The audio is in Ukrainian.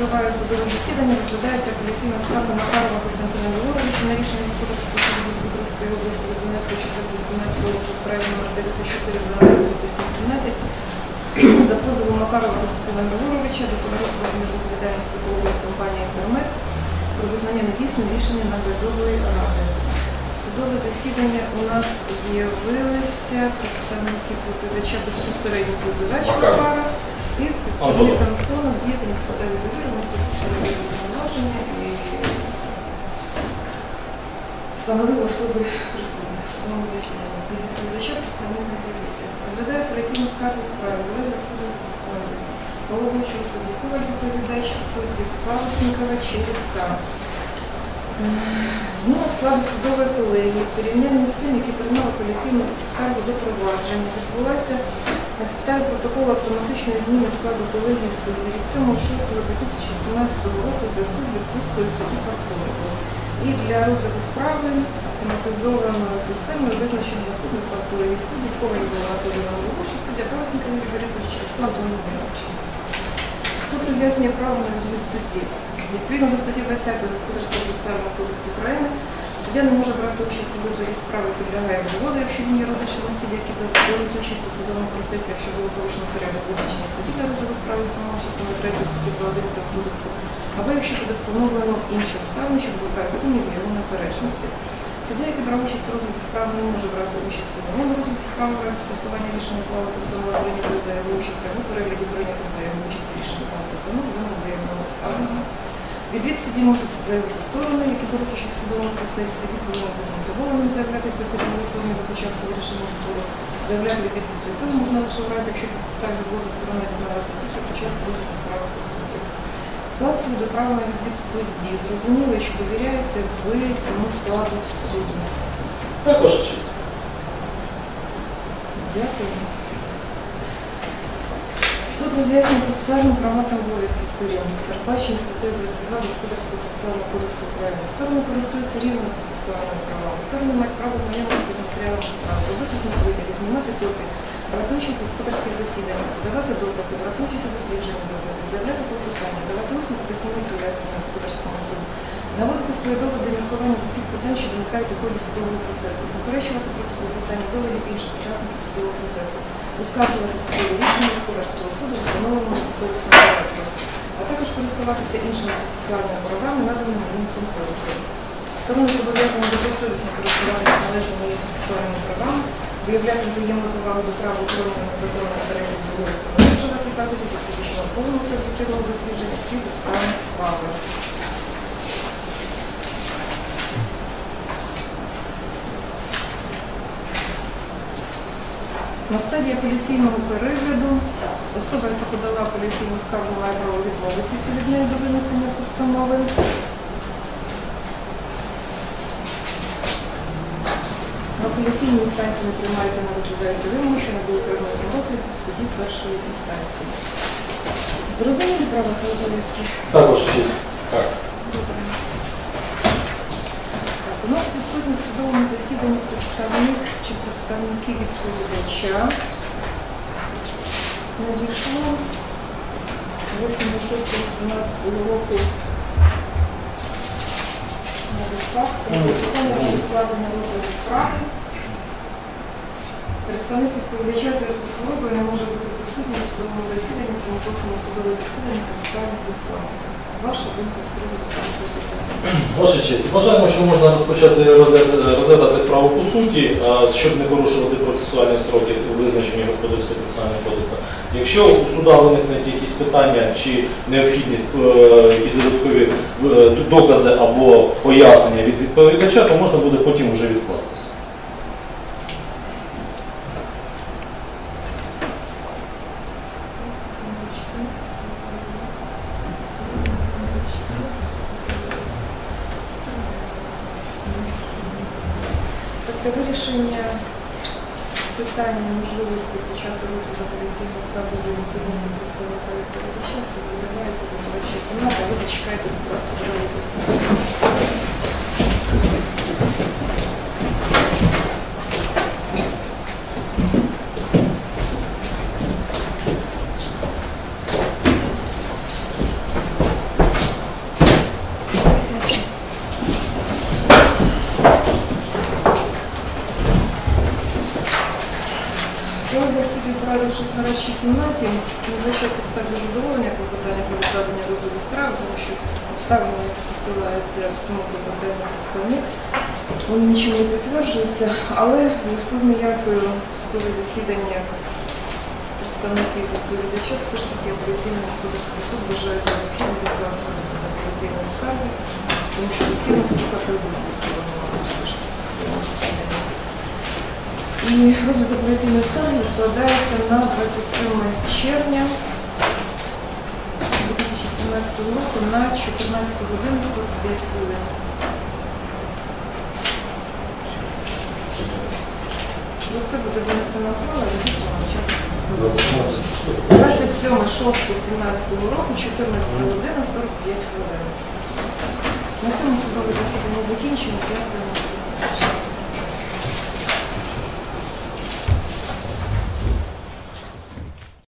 відкриваю судове засідання. Розглядається апеляційна скарга Макарова Костянтина Григоровича на рішення господарського суду Дніпропетровської області від 12.4.17 року справі номер 904 12 за позовом Макарова Костянтина Григоровича до товариства з межою відповідальності торгової компанії «Інтермет» про визнання недійсним рішення наглядової ради. Судове засідання у нас з'явилися представники позивача безпосередньо позивач Макаров. Макара і представник Антонов. Антонов діяти на підставі довіреності судового повноваження і встановив особи присутніх засіданні. Від відповідача представник не з'явився. Розглядає операційну скаргу справи Валерія суду по складу. Головуючого судді Коваль доповідач суддів Парусникова Черепка. Зміна складу судової колегії в порівнянні з тим, який приймав апеляційну скаргу до провадження, відбулася на підставі протоколу автоматичної зміни складу колегії судді від 7.6.2017 року у зв'язку з відпусткою судді Пархоменко. І для розгляду справи автоматизованою системою визначено наступний склад колегії судді Коваль була Анатолій Головуючий суддя Парусенко Юрій Борисович Антон Іванович. Суд роз'яснює право на судді. Відповідно до статті 20 Господарського процесуального кодексу України, суддя не може брати участь у визволі справи, підлягає виводу, якщо він є родичем осіб, які беруть участь у судовому процесі, якщо було порушено порядок визначення судді для розгляду справи, встановлено частиною 3 статті 2 цього кодексу, або якщо буде встановлено інші обставини, що викликають сумнів його неперечності. Суддя, який брав участь у розгляді справи, не може брати участь у новому розгляді справи скасування рішення права постанови прийнятої за його участь або перегляді прийнятих за його участь рішення права постанови за невиявленими обставинами. Відвід судді можуть заявити сторони, які беруть участь в судовому процесі, відвід повинен бути мотивований заявлятися в письмовій формі до початку вирішення суду. Заявляти відвід після цього можна лише в разі, якщо під підставі відводу сторона дізналася після початку розгляду справи по суді. Склад суду, право на відвід судді. Зрозуміло, що довіряєте ви цьому складу суду. Також честь. Дякую. Суд роз'яснює процесуальні права та обов'язки сторін, передбачені статтею 22 Господарського процесуального кодексу України. Сторони користуються рівними процесуальними правами. Сторони мають право знайомитися з матеріалами справи, робити з них витяги, знімати копії, брати участь у господарських засіданнях, подавати докази, брати участь у дослідженні доказів, заявляти клопотання, давати усні та письмові пояснення господарському суду, наводити свої доводи міркування з усіх питань, що виникають у ході судового процесу, заперечувати проти клопотання доводів інших учасників судового процесу, оскаржувати судове рішення господарського суду, встановленого за кодексом порядку, а також користуватися іншими процесуальними правами, наданими їм цим кодексом. Сторони зобов'язані добросовісно користуватися належними їм процесуальними правами, виявляти взаємну повагу до права охорони на законних інтересів другої сторони, вживати заходів для всебічного повного та об'єктивного дослідження всіх обставин справи. На стадії апеляційного перегляду особа, яка подала апеляційну скаргу, має право відмовитися від неї до винесення постанови. В апеляційній інстанції не приймається, не розглядається не були предметом розгляду в суді першої інстанції. Зрозумілі права та обов'язки? Також честь. Так. Так, у представник, судовому засіданні представник чи представники відповідача. Надійшло 8.6.18 року новий факс, на про відкладення розгляду справи. Представник відповідача зв'язку з хворобою не може бути присутнім у судовому засіданні, тому просимо судове засідання та справу відкласти. Ваша думка з приводу? Ваша честь, вважаємо, що можна розпочати розглядати справу по суті, щоб не порушувати процесуальні строки, визначені Господарським процесуальним кодексом. Якщо у суда виникнуть якісь питання чи необхідність е, якісь додаткові е, докази або пояснення від відповідача, то можна буде потім вже відкластися. Тобто вирішення питання можливості почати розгляд апеляційної скарги за відсутністю представника відповідача суд видавається до творчої кімнати, а ви зачекайте, будь ласка, в залі засідання. Суддів на радчій кімнаті, не вважає підстав для задоволення клопотання про відкладення розгляду справи, тому що обставини, які посилається в цьому клопотанні представник, вони нічим не підтверджуються, але в зв'язку з неявкою судове засідання представників відповідача все ж таки апеляційний господарський суд вважає за необхідне відкласти розгляд апеляційної скарги, тому що доцільно слухати обидві сторони все ж таки. І розгляд апеляційної скарги відкладається на 27 червня 2017 року на 14 годину 45 хвилин. Це буде винесена ухвала і висловлено час судового 27 6 17 року, 14 година 45 хвилин. На цьому судове засідання закінчено.